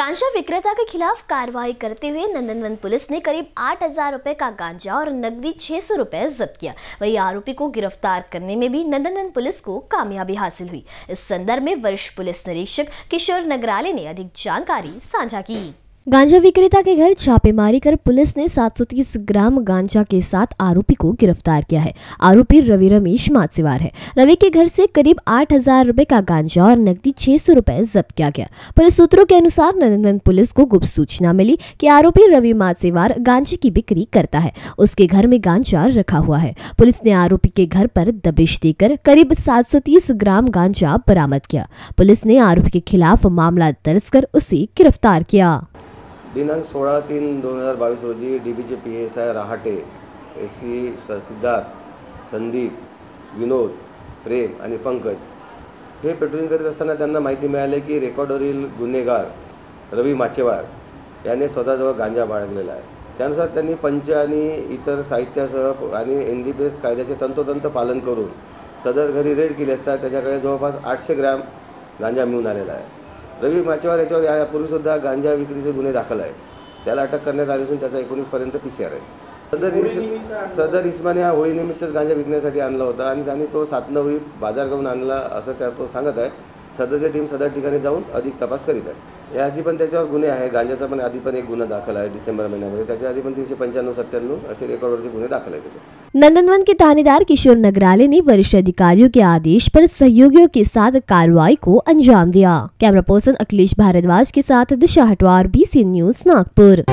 गांजा विक्रेता के खिलाफ कार्रवाई करते हुए नंदनवन पुलिस ने करीब आठ हज़ार रुपए का गांजा और नकदी छह सौ रुपए जब्त किया। वही आरोपी को गिरफ़्तार करने में भी नंदनवन पुलिस को कामयाबी हासिल हुई। इस संदर्भ में वरिष्ठ पुलिस निरीक्षक किशोर नगराले ने अधिक जानकारी साझा की। गांजा विक्रेता के घर छापेमारी कर पुलिस ने 730 ग्राम गांजा के साथ आरोपी को गिरफ़्तार किया है। आरोपी रवि रमेश मातसेवार है। रवि के घर से करीब आठ हज़ार रूपए का गांजा और नकदी छह सौ रूपए जब्त किया गया। पुलिस सूत्रों के अनुसार नंदन पुलिस को गुप्त सूचना मिली कि आरोपी रवि मातसेवार गांजे की बिक्री करता है। उसके घर में गांजा रखा हुआ है। पुलिस ने आरोपी के घर पर दबिश देकर करीब सात सौ तीस ग्राम गांजा बरामद किया। पुलिस ने आरोपी के खिलाफ मामला दर्ज कर उसे गिरफ़्तार किया। दिनांक सोळा तीन दोन हजार बावीस रोजी डी बीचे P S I Rahate A C Siddharth Sandeep Vinod Prem आणि पंकज हे पेट्रोलिंग करीत असताना त्यांना माहिती मिळाली की रेकॉर्डवरील गुन्हेगार रवी माचेवार याने स्वतःजवळ गांजा बाळगलेला आहे. त्यानुसार त्यांनी पंच आणि इतर साहित्यासह आणि एन डी पी एस कायद्याचे तंतोतंत पालन करून सदर घरी रेड केली असता त्याच्याकडे जवळपास आठशे ग्रॅम गांजा मिळून आलेला आहे. रवी माचेवार याच्यावर यापूर्वीसुद्धा गांजा विक्रीचे गुन्हे दाखल आहेत. त्याला अटक करण्यात आली असून त्याचा एकोणीसपर्यंत पी सी आर आहे. सदर इस सदर इस्माने हा होळीनिमित्तच गांजा विकण्यासाठी आणला होता आणि त्यांनी तो सातनवळी बाजार करून आणला असं त्या तो सांगत आहे. सदस्य टीम सदर ठिकाणी जाऊन अधिक तपास करीत आहे. या आधी पण त्याच्यावर गुन्हे आहे. गांजाचा पण आधी पण एक गुन्हा दाखल आहे डिसेंबर महिन्यामध्ये. त्याच्या आधी पण तीनशे पंच्याण्णव, सत्त्याण्णव असे रेकॉर्डवरचे गुन्हे दाखल आहेत नंदनवन के थानेदार किशोर नगराले ने वरिष्ठ अधिकारियों के आदेश पर सहयोगियों के साथ कार्रवाई को अंजाम दिया। कैमरा पर्सन अखिलेश भारद्वाज के साथ दिशा हटवार बी न्यूज़ नागपुर।